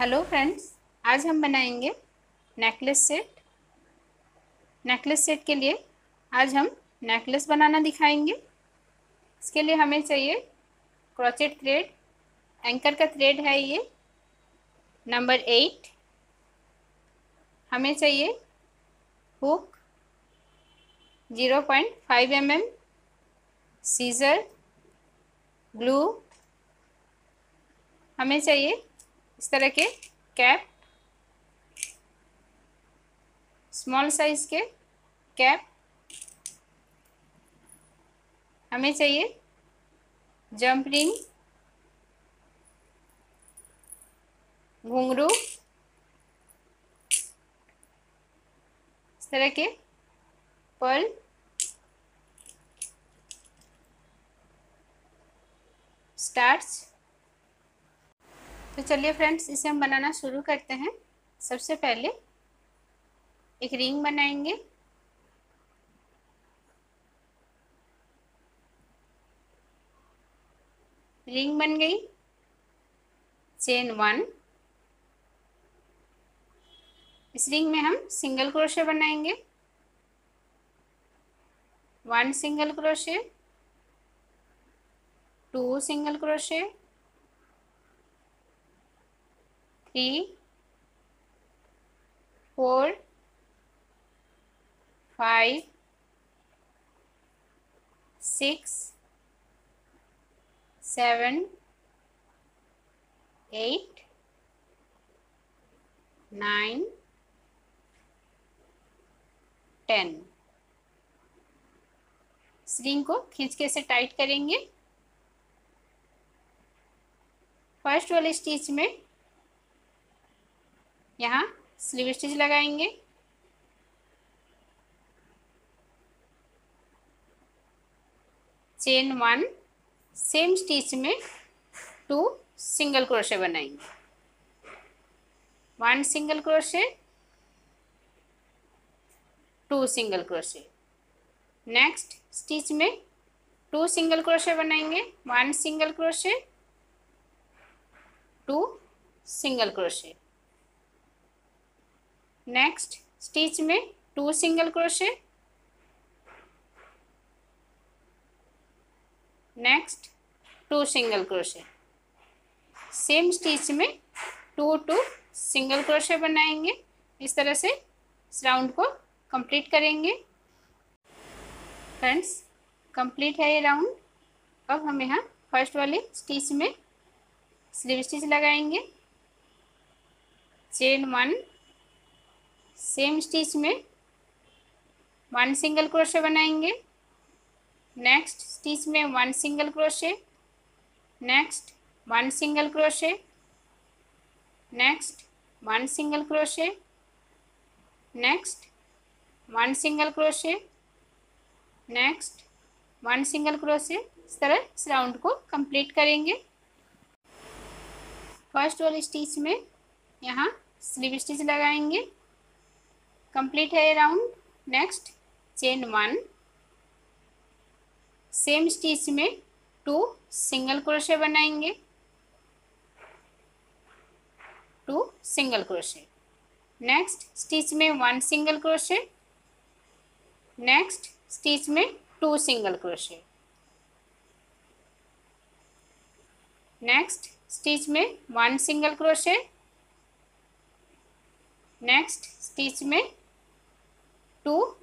Hello friends आज हम बनाएँगे नेकलेस सेट नेकलेस सेट के लिए आज हम नेकलेस बनाना दिखाएँगे। इसके लिए हमें चाहिए क्रोचेट थ्रेड एंकर का थ्रेड है ये. नंबर एट हमें चाहिए hook zero point five M M scissor glue हमें चाहिए इस तरह के कैप स्मॉल साइज़ के कैप, हमें चाहिए जंप रिंग घुंघरू, इस तरह के पर्ल स्टार्च तो चलिए फ्रेंड्स, इसे हम बनाना शुरू करते हैं। सबसे पहले एक रिंग बनाएँगे। रिंग बन गई। Chain one. इस रिंग में हम सिंगल क्रोशे बनाएँगे। One single crochet, two single crochet three, four, five, six, seven, eight, nine, ten string को खींच के से टाइट करेंगे फ़र्स्ट वाले स्टिच में यहाँ स्लीव स्टिच लगाएँगे। चेन वन सेम स्टिच में टू सिंगल क्रोशे बनाएँगे। One single crochet two single crochet next stitch में टू सिंगल क्रोशे बनाएँगे। One single crochet two single crochet next stitch में two single crochet next two single crochet same stitch में two two single crochet बनाएँगे. इस तरह से इस round को कंप्लीट करेंगे. फ्रेंड्स कंप्लीट है ये राउंड अब हम यहाँ फ़र्स्ट वाले स्टिच में स्लीव स्टिच लगाएँगे. चेन वन सेम स्टिच में वन सिंगल क्रोशे बनाएँगे। नेक्स्ट स्टिच में one single crochet. Next one single crochet. Next one single crochet. Next one single crochet. Next one single crochet. इस तरह इस round को complete करेंगे। First वाले stitch में यहाँ स्लीव स्टिच लगाएँगे। कंप्लीट है round next chain one same stitch में टू सिंगल क्रोशे बनाएँगे. Two single crochet next stitch में one single crochet next stitch में two single crochet next stitch में one single crochet next stitch में two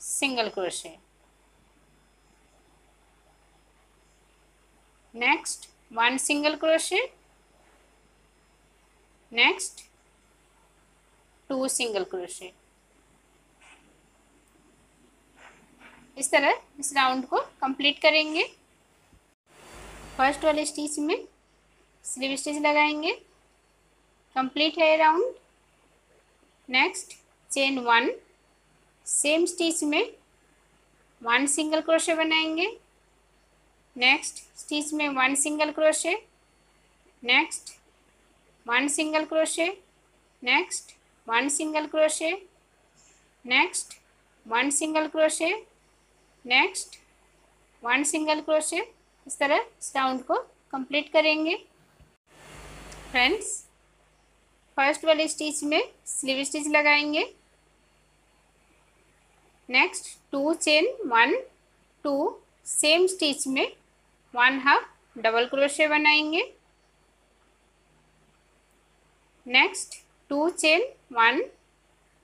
single crochet. Next, one single crochet. Next, two single crochet. इस तरह इस round को complete करेंगे। First वाले स्टिच में स्लीव स्टिच लगाएँगे। कंप्लीट है round. Next, chain one. Same stitch में वन सिंगल क्रोशे बनाएँगे। नेक्स्ट स्टिच में one single crochet. Next one single crochet. Next one single crochet. Next one single crochet. Next one single crochet. इस तरह इस round को complete करेंगे। Friends, first वाले stitch में स्लीव स्टिच लगाएँगे। Next two chain one two same stitch में one half double crochet बनाएँगे. Next two chain one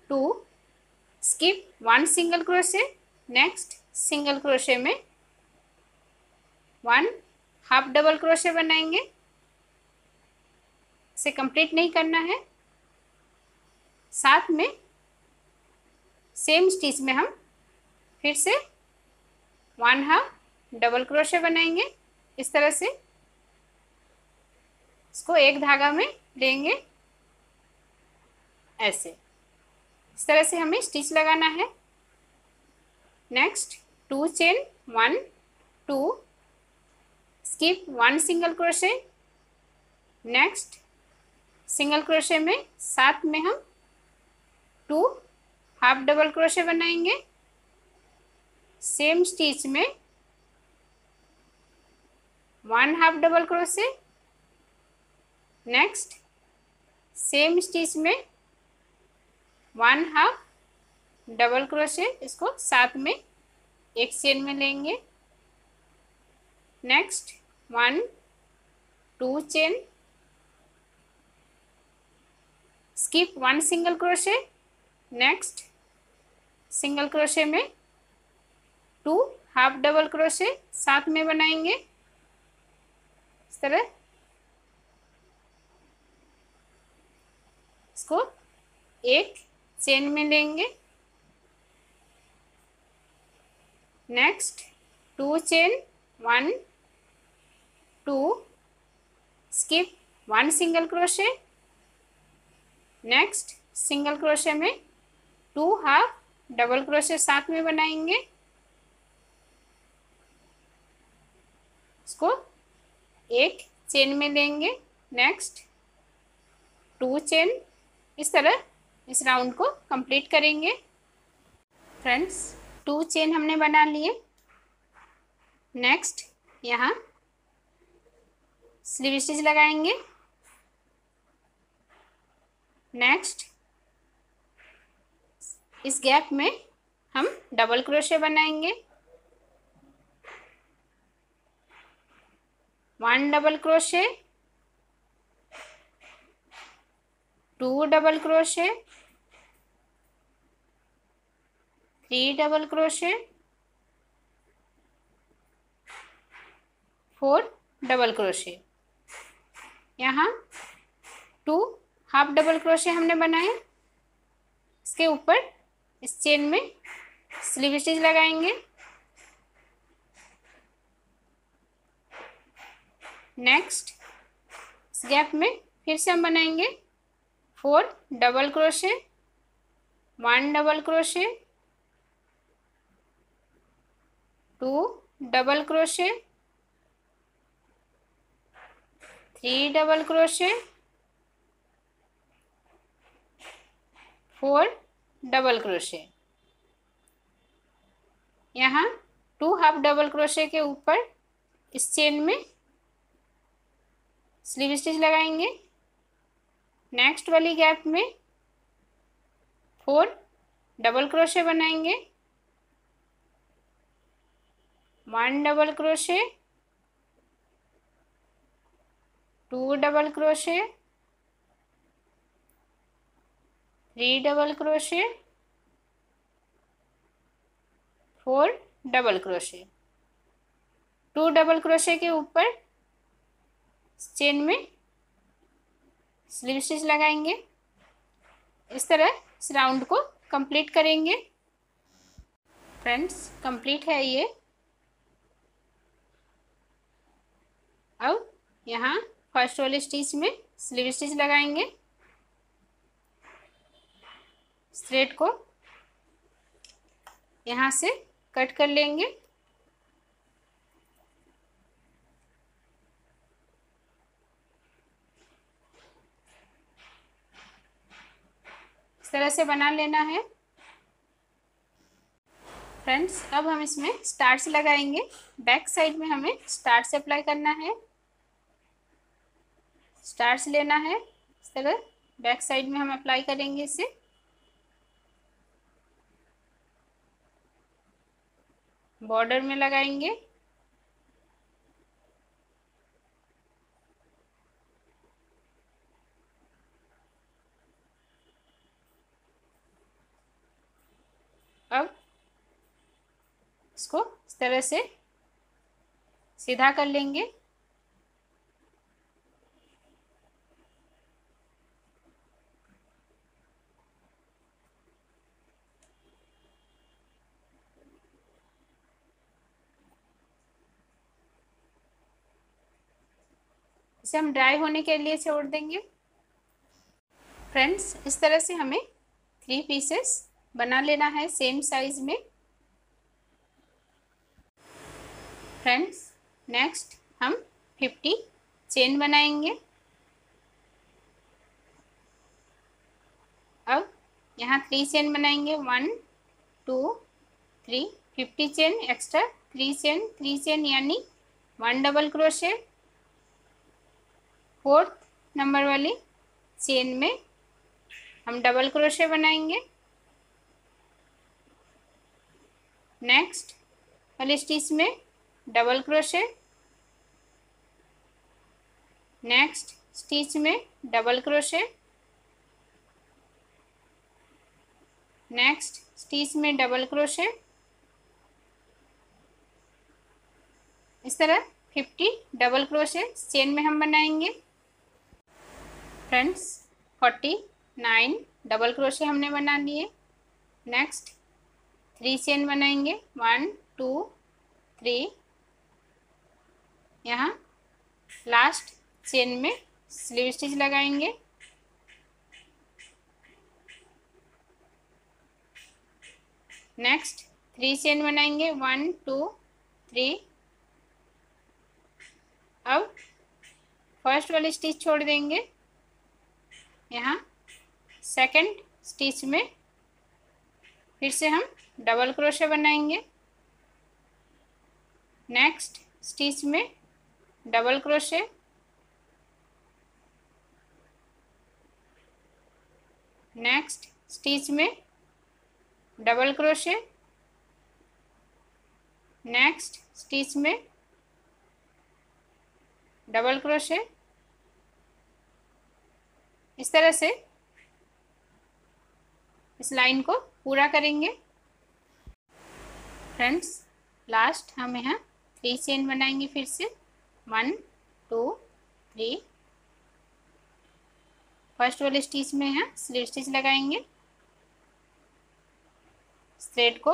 two skip one single crochet next single crochet में वन हाफ़ डबल क्रोशे बनाएँगे. इसे complete नहीं करना है. साथ में सेम स्टिच में हम फिर से वन हाफ़ डबल क्रोशे बनाएँगे। इस तरह से इसको एक धागा में लेंगे। ऐसे। इस तरह से हमें स्टिच लगाना है। Next two chain one two skip one single crochet next single crochet में साथ में हम टू हाफ़ डबल क्रोशे बनाएँगे। सेम स्टिच में one half double crochet. Next, same stitch में वन हाफ़ डबल क्रोशे, इसको साथ में एक चेन में लेंगे। Next, one, two chain. skip one single crochet next single crochet में, टू, हाफ़ डबल क्रोशे साथ में बनाएँगे। इस तरह। इसको एक चेन में लेंगे। Next two chain one two skip one single crochet next single crochet में टू हाफ़ डबल क्रोशे साथ में बनाएँगे। इसको एक चेन में लेंगे। Next, two chain. इस तरह इस राउंड को कंप्लीट करेंगे। फ्रेंड्स, टू चेन हमने बना लिए। नेक्स्ट, यहाँ स्लीव स्टिच लगाएँगे। नेक्स्ट इस गैप में हम डबल क्रोशे बनाएँगे। One double crochet, two double crochet, three double crochet, four double crochet. यहाँ टू हाफ़ डबल क्रोशे हमने बनाए। इसके ऊपर इस चेन में स्लीव स्टिच लगाएँगे। नेक्स्ट इस गैप में फिर से हम बनाएँगे four double crochet one double crochet two double crochet three double crochet four double crochet. यहाँ टू हाफ़ डबल क्रोशे के ऊपर इस चेन में स्लीव स्टिच लगाएँगे। नेक्स्ट वाली गैप में फोर डबल क्रोशे बनाएँगे। One double crochet, two double crochet three double crochet, four double crochet. Two double crochet के ऊपर चेन में स्लीव स्टिच लगाएँगे। इस तरह इस राउंड को कंप्लीट करेंगे। फ्रेंड्स, कंप्लीट है ये। अब यहाँ फ़र्स्ट वाले स्टिच में स्लीव स्टिच लगाएँगे। थ्रेड को यहाँ से कट कर लेंगे। इस तरह से बना लेना है। फ्रेंड्स, अब हम इसमें स्टार्स लगाएँगे। बैक साइड में हमें स्टार्च अप्लाई करना है। स्टार्स लेना है। इस तरह बैक साइड में हम अप्लाई करेंगे इसे। बॉर्डर में लगाएँगे। अब इसको इस तरह से सीधा कर लेंगे। इसे हम ड्राई होने के लिए छोड़ देंगे। फ्रेंड्स इस तरह से हमें थ्री पीसेस बना लेना है सेम साइज़ में। फ्रेंड्स नेक्स्ट हम फिफ्टी चेन बनाएँगे। अब यहाँ थ्री चेन बनाएँगे। One two three fifty chain extra three chain three chain यानी one double crochet fourth number वाली चेन में हम डबल क्रोशे बनाएँगे। नेक्स्ट वाली स्टिच में डबल क्रोशे। नेक्स्ट स्टिच में डबल क्रोशे। नेक्स्ट स्टिच में डबल क्रोशे। इस तरह फिफ्टी डबल क्रोशे चेन में हम बनाएँगे। Friends, forty nine double crochet हमने बना लिए। नेक्स्ट, थ्री चेन बनाएँगे। One, two, three. यहाँ, लास्ट चेन में स्लीव स्टिच लगाएँगे। नेक्स्ट, थ्री चेन बनाएँगे। One, two, three. अब, फ़र्स्ट वाली स्टिच छोड़ देंगे। यहाँ। सेकंड स्टिच में फिर से हम डबल क्रोशे बनाएँगे। नेक्स्ट स्टिच में डबल क्रोशे नेक्स्ट स्टिच में डबल क्रोशे नेक्स्ट स्टिच में डबल क्रोशे इस तरह से इस लाइन को पूरा करेंगे। फ्रेंड्स लास्ट हम यहाँ थ्री चेन बनाएँगे फिर से। वन टू थ्री फ़र्स्ट वाले स्टिच में यहाँ स्लीव स्टिच लगाएँगे। थ्रेड को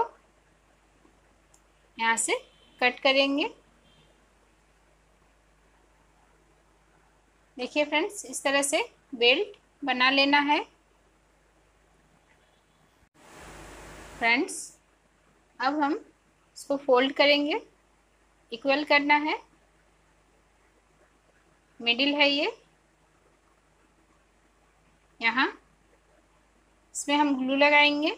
यहाँ से कट करेंगे। देखिए फ्रेंड्स इस तरह से बेल्ट बना लेना है। फ्रेंड्स, अब हम इसको फोल्ड करेंगे। इक्वल करना है। मिडिल है ये। यहाँ। इसमें हम ग्लू लगाएँगे।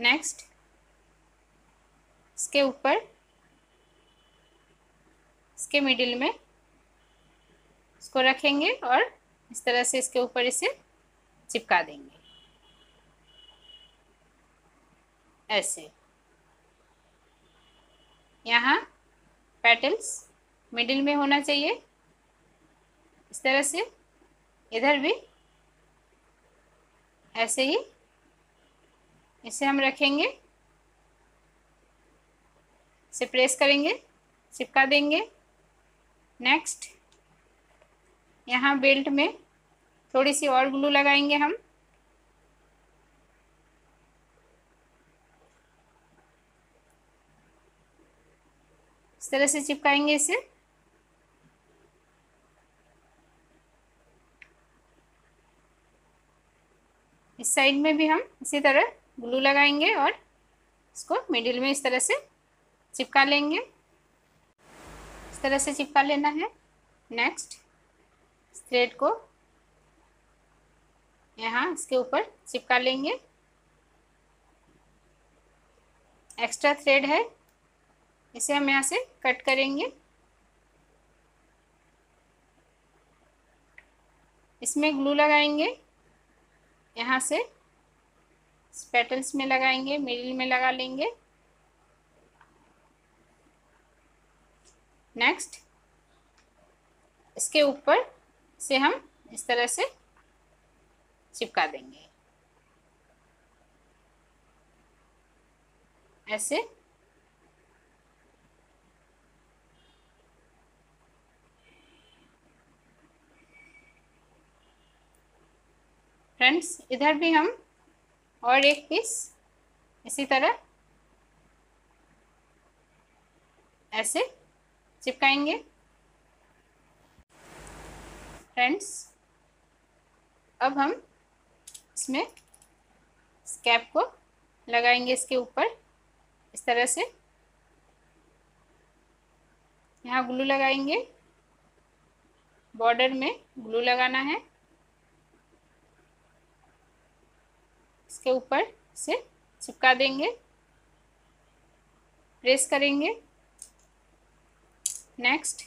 नेक्स्ट इसके ऊपर, इसके मिडिल में इसको रखेंगे और इस तरह से इसके ऊपर इसे चिपका देंगे। ऐसे। यहाँ पेटल्स मिडिल में होना चाहिए। इस तरह से। इधर भी। ऐसे ही। इसे हम रखेंगे। इसे प्रेस करेंगे, चिपका देंगे। नेक्स्ट यहाँ बेल्ट में थोड़ी सी और ग्लू लगाएँगे हम। इस तरह से चिपकाएँगे इसे। इस साइड में भी हम इसी तरह ग्लू लगाएँगे और इसको मिडिल में इस तरह से चिपका लेंगे। इस तरह से चिपका लेना है। नेक्स्ट थ्रेड को यहाँ इसके ऊपर चिपका लेंगे। एक्स्ट्रा थ्रेड है। इसे हम यहाँ से कट करेंगे। इसमें ग्लू लगाएँगे। यहाँ से पेटल्स में लगाएँगे मिडिल में लगा लेंगे। नेक्स्ट इसके ऊपर से हम इस तरह से चिपका देंगे। ऐसे। फ्रेंड्स इधर भी हम और एक पीस इसी तरह ऐसे चिपकाएँगे। फ्रेंड्स अब हम इसमें स्कैप को लगाएँगे इसके ऊपर, इस तरह से। यहाँ ग्लू लगाएँगे। बॉर्डर में ग्लू लगाना है। इसके ऊपर से चिपका देंगे। प्रेस करेंगे। नेक्स्ट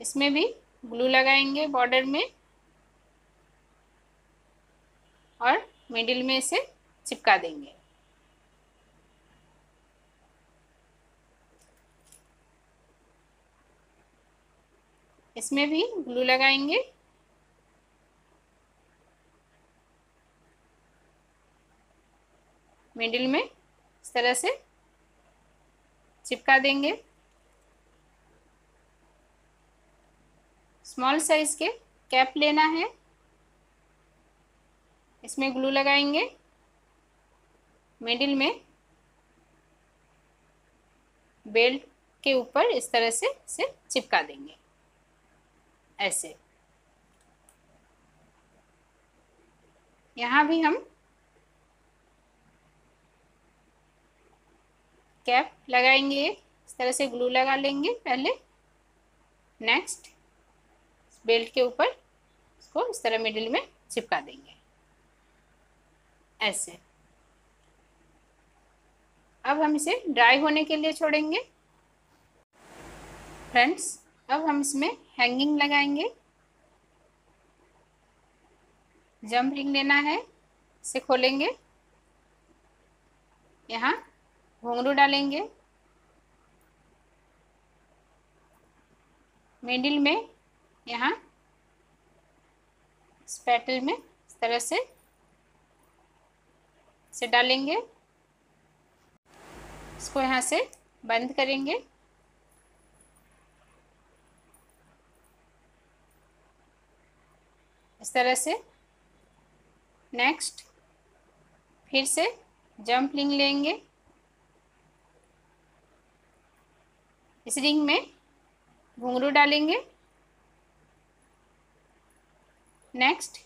इसमें भी ग्लू लगाएँगे बॉर्डर में और मिडिल में इसे चिपका देंगे। इसमें भी ग्लू लगाएँगे। मिडिल में इस तरह से चिपका देंगे। स्मॉल साइज़ के कैप लेना है। इसमें ग्लू लगाएँगे। मिडिल में बेल्ट के ऊपर इस तरह से इसे चिपका देंगे। ऐसे। यहाँ भी हम कैप लगाएँगे, इस तरह से ग्लू लगा लेंगे पहले। नेक्स्ट बेल्ट के ऊपर इसको इस तरह मिडिल में चिपका देंगे। ऐसे। अब हम इसे ड्राई होने के लिए छोड़ेंगे। फ्रेंड्स अब हम इसमें हैंगिंग लगाएँगे। जंप रिंग लेना है, इसे खोलेंगे। यहाँ घुंघरू डालेंगे। मिडिल में, यहाँ, स्पेटल में, इस तरह से से डालेंगे। इसको यहाँ से बंद करेंगे। इस तरह से। नेक्स्ट, फिर से जंप लिंग लेंगे। इस रिंग में घुंघरू डालेंगे। नेक्स्ट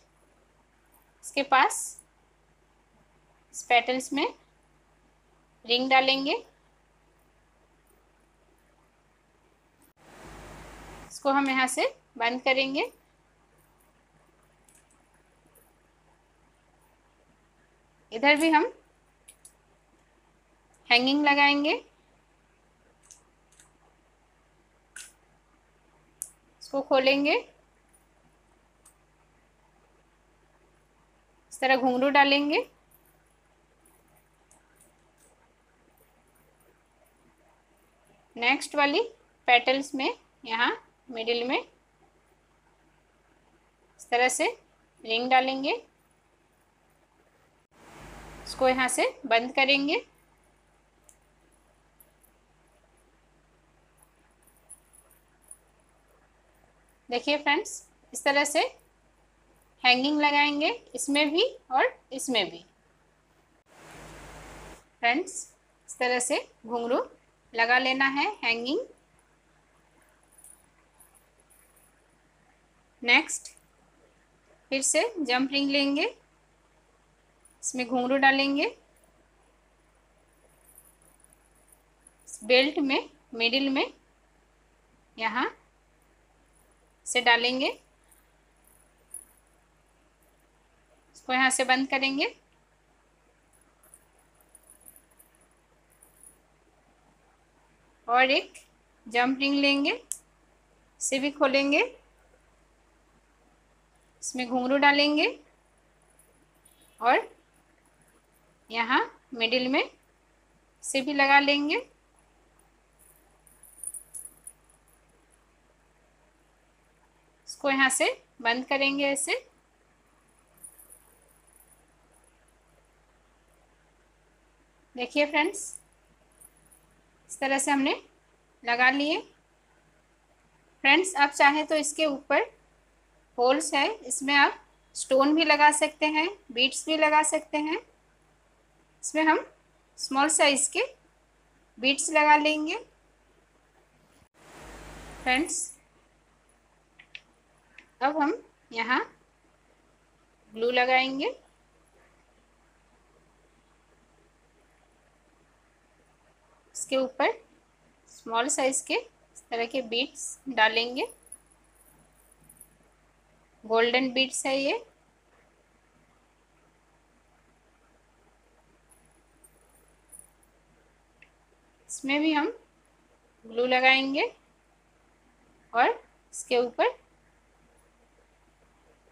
इसके पास इस स्पेटल्स में रिंग डालेंगे। इसको हम यहाँ से बंद करेंगे। इधर भी हम हैंगिंग लगाएँगे। इसको खोलेंगे। इस तरह घुंघरू डालेंगे। नेक्स्ट वाली पेटल्स में, यहाँ मिडिल में, इस तरह से रिंग डालेंगे। इसको यहाँ से बंद करेंगे। देखिए फ्रेंड्स इस तरह से हैंगिंग लगाएँगे इसमें भी और इसमें भी। फ्रेंड्स इस तरह से घुंघरू लगा लेना है हैंगिंग नेक्स्ट फिर से जंप रिंग लेंगे। इसमें घुंघरू डालेंगे। बेल्ट में मिडिल में, यहाँ से डालेंगे। इसको यहाँ से बंद करेंगे। और एक जंप रिंग लेंगे, इसे भी खोलेंगे। इसमें घुंघरू डालेंगे। और यहाँ मिडिल में से भी लगा लेंगे। इसको यहाँ से बंद करेंगे ऐसे। देखिए फ्रेंड्स, इस तरह से हमने लगा लिए। फ्रेंड्स, आप चाहें तो इसके ऊपर होल्स है, इसमें आप स्टोन भी लगा सकते हैं, बीट्स भी लगा सकते हैं। इसमें हम स्मॉल साइज़ के बीट्स लगा लेंगे। फ्रेंड्स अब हम यहाँ ग्लू लगाएँगे। इसके ऊपर स्मॉल साइज़ के इस तरह के बीट्स डालेंगे। गोल्डन बीट्स है ये। इसमें भी हम ग्लू लगाएँगे और इसके ऊपर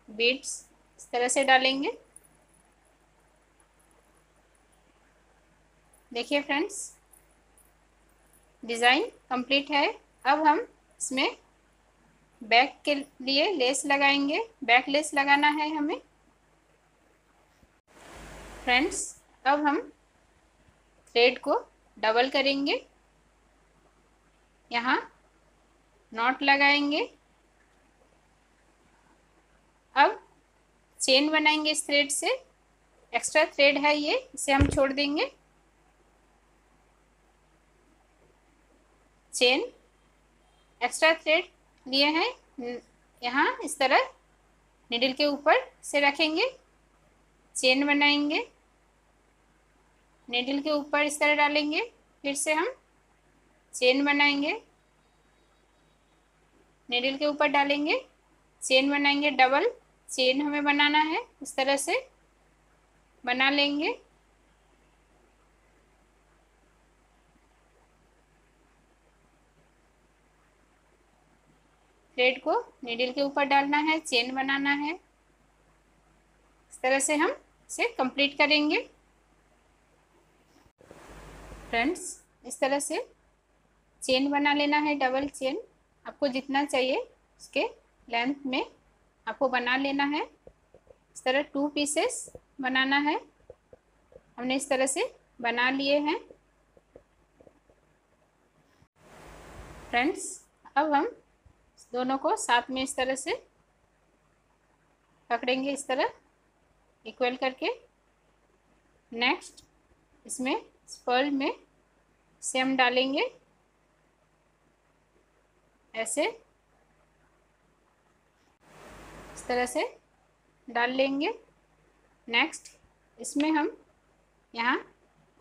बीट्स इस तरह से डालेंगे। देखिए फ्रेंड्स डिज़ाइन कंप्लीट है। अब हम इसमें बैक के लिए लेस लगाएँगे। बैक लेस लगाना है हमें। फ्रेंड्स अब हम थ्रेड को डबल करेंगे। यहाँ नॉट लगाएँगे। अब चेन बनाएँगे इस थ्रेड से। एक्स्ट्रा थ्रेड है ये, इसे हम छोड़ देंगे। चेन एक्स्ट्रा थ्रेड लिए हैं। यहाँ इस तरह निडल के ऊपर से रखेंगे। चेन बनाएँगे। निडल के ऊपर इस तरह डालेंगे। फिर से हम चेन बनाएँगे। निडल के ऊपर डालेंगे। चेन बनाएँगे डबल चेन हमें बनाना है, इस तरह से। बना लेंगे। थ्रेड को नीडल के ऊपर डालना है चेन बनाना है। इस तरह से हम इसे कंप्लीट करेंगे। फ्रेंड्स इस तरह से चेन बना लेना है डबल चेन आपको जितना चाहिए, उसके लेंथ में आपको बना लेना है। इस तरह टू पीसेस बनाना है। हमने इस तरह से बना लिए हैं। फ्रेंड्स अब हम दोनों को साथ में इस तरह से पकड़ेंगे इस तरह इक्वल करके। नेक्स्ट इसमें स्पर्ल में से हम डालेंगे। ऐसे तरह से डाल लेंगे। नेक्स्ट इसमें हम यहाँ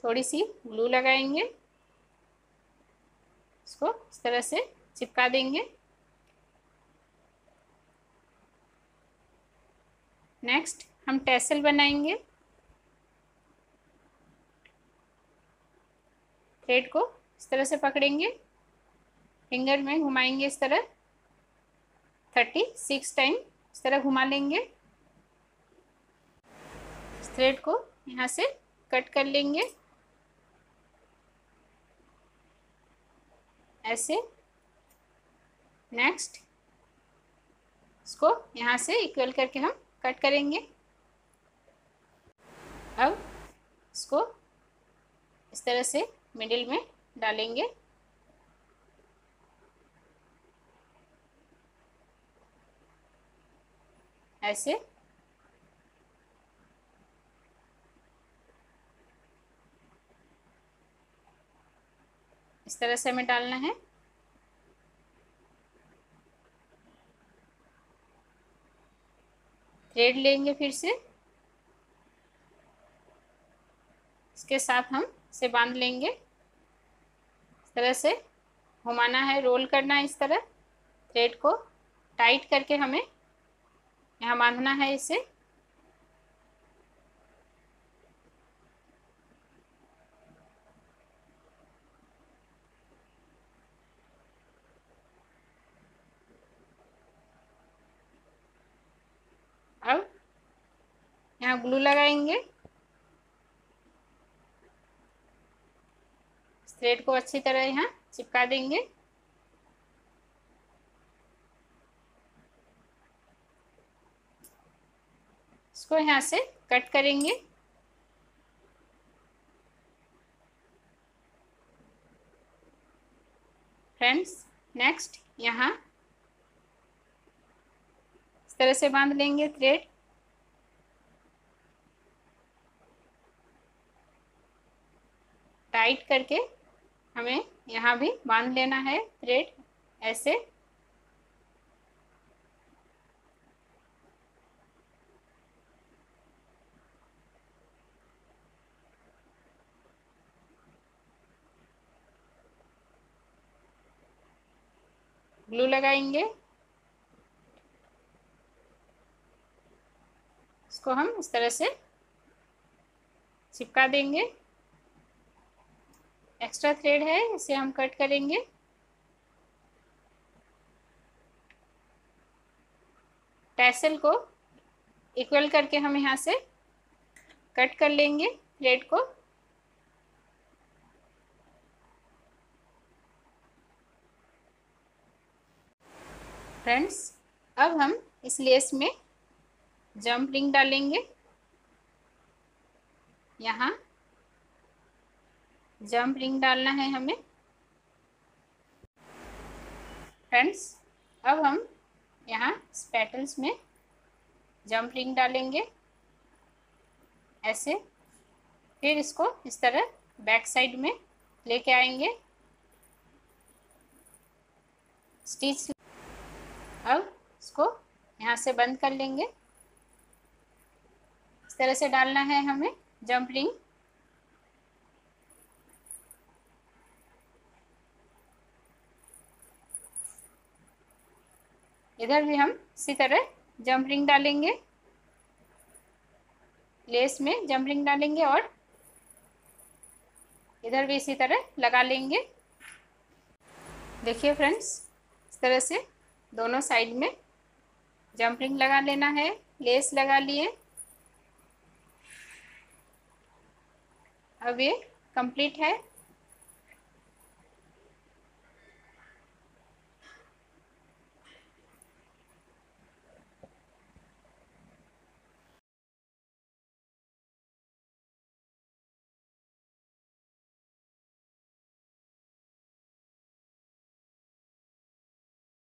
थोड़ी सी ग्लू लगाएँगे। इसको इस तरह से चिपका देंगे। नेक्स्ट हम टेसल बनाएँगे। थ्रेड को इस तरह से पकड़ेंगे। फिंगर में घुमाएँगे इस तरह। थर्टी सिक्स टाइम इस तरह घुमा लेंगे। थ्रेड को यहाँ से कट कर लेंगे। ऐसे नेक्स्ट इसको यहाँ से इक्वल करके हम कट करेंगे। अब इसको इस तरह से मिडिल में डालेंगे। ऐसे। इस तरह से हमें डालना है। थ्रेड लेंगे फिर से। इसके साथ हम इसे बाँध लेंगे। इस तरह से घुमाना है, रोल करना है इस तरह। थ्रेड को टाइट करके हमें यहाँ बांधना है इसे। अब यहाँ ग्लू लगाएँगे। थ्रेड को अच्छी तरह यहाँ चिपका देंगे। इसको यहाँ से कट करेंगे। फ्रेंड्स नेक्स्ट यहाँ इस तरह से बाँध लेंगे थ्रेड टाइट करके हमें यहाँ भी बाँध लेना है थ्रेड ऐसे। ग्लू लगाएँगे। इसको हम इस तरह से चिपका देंगे। एक्स्ट्रा थ्रेड है, इसे हम कट करेंगे। टैसल को इक्वल करके हम यहाँ से कट कर लेंगे, थ्रेड को। फ्रेंड्स, अब हम इस लेस में जंप रिंग डालेंगे। यहाँ जंप रिंग डालना है हमें। फ्रेंड्स, अब हम यहाँ स्पेटल्स में जंप रिंग डालेंगे। ऐसे फिर इसको इस तरह बैक साइड में लेके आएँगे। स्टिच यहाँ से बंद कर लेंगे। इस तरह से डालना है हमें जंप रिंग इधर भी हम इसी तरह जंप रिंग डालेंगे। लेस में जंप रिंग डालेंगे और इधर भी इसी तरह लगा लेंगे। देखिए फ्रेंड्स इस तरह से दोनों साइड में जंप रिंग लगा लेना है लेस लगा लिए। अब ये कंप्लीट है।